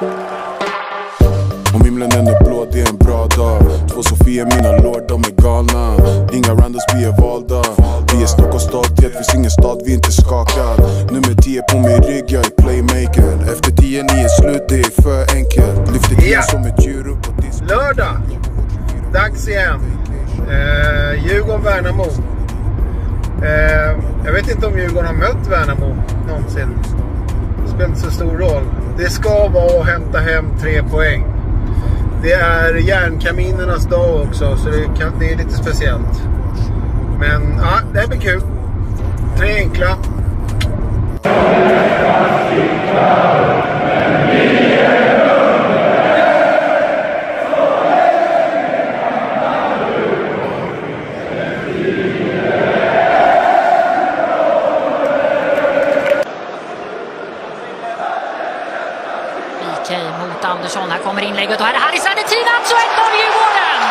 Om himlen den är blå, det är en bra dag Två Sofia, mina lord, de är galna Inga randos, vi är valda Vi är Stockholms stolthet, finns ingen stad vi inte skakar Nummer 10 på min rygg, jag är playmaker Efter 10, 9 slut, det är för enkelt Lyfter Ja. yeah. som ett djur upp på disk Lördag. Dags igen. Eh, Djurgården-Värnamo. Eh, jag vet inte om Djurgården har mött Värnamo någonsin. Det spelar inte så stor roll. Det ska vara att hämta hem tre poäng. Det är järnkaminernas dag också, så det, kan, det är lite speciellt. Men ja, det blir kul. Tre enkla. Andersson. Här kommer inlägget och här är Haris Radetinac och 1-0 Djurgården!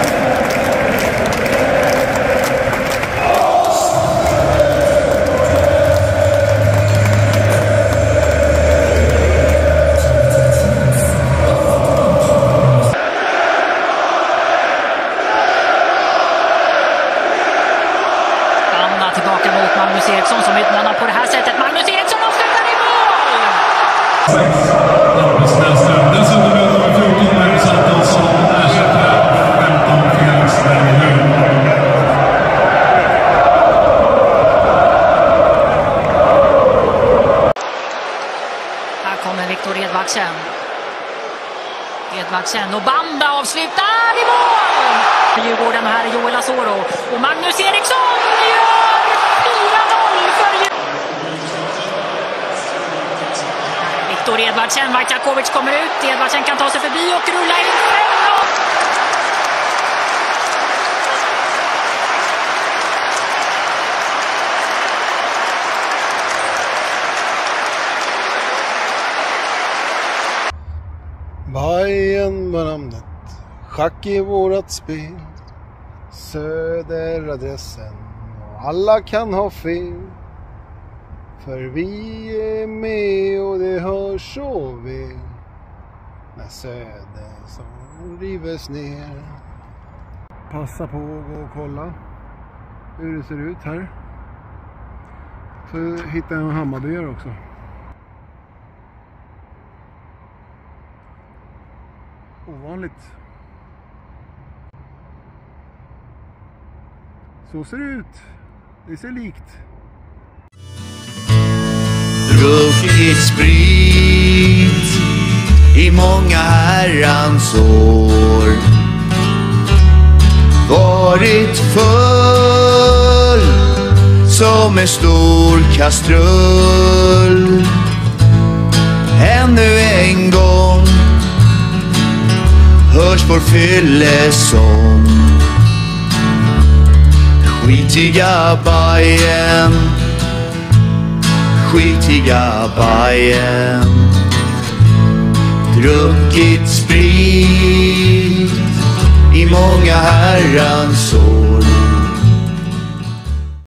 Anna Eriksson som utmanar på det här sättet. Magnus Eriksson avslutar i mål! Här kommer Viktor Edvardsen. Edvardsen och Banda avslutar i mål! Djurgården här Joel Asoro. Och Magnus Eriksson gör 4-0 för Djurgården. Viktor Edvardsen, Vajtjakovic kommer ut. Edvardsen kan ta sig förbi och rulla in Bajen var namnet. Schack i vårat spel. Söderadressen. Och alla kan ha fel. För vi är med och det hörs så väl. När söder som rivs ner. Passa på att gå och kolla hur det ser ut här. Så hittar jag en hammarbyar också. Ovanligt. Så ser det ut. Det ser likt druckit sprit i många herrans år. Varit full som en stor kastrull. Ännu en gång hörs vår fyllesång. Skitiga Bajen skitiga Bajen Druckit sprit i många herrans år.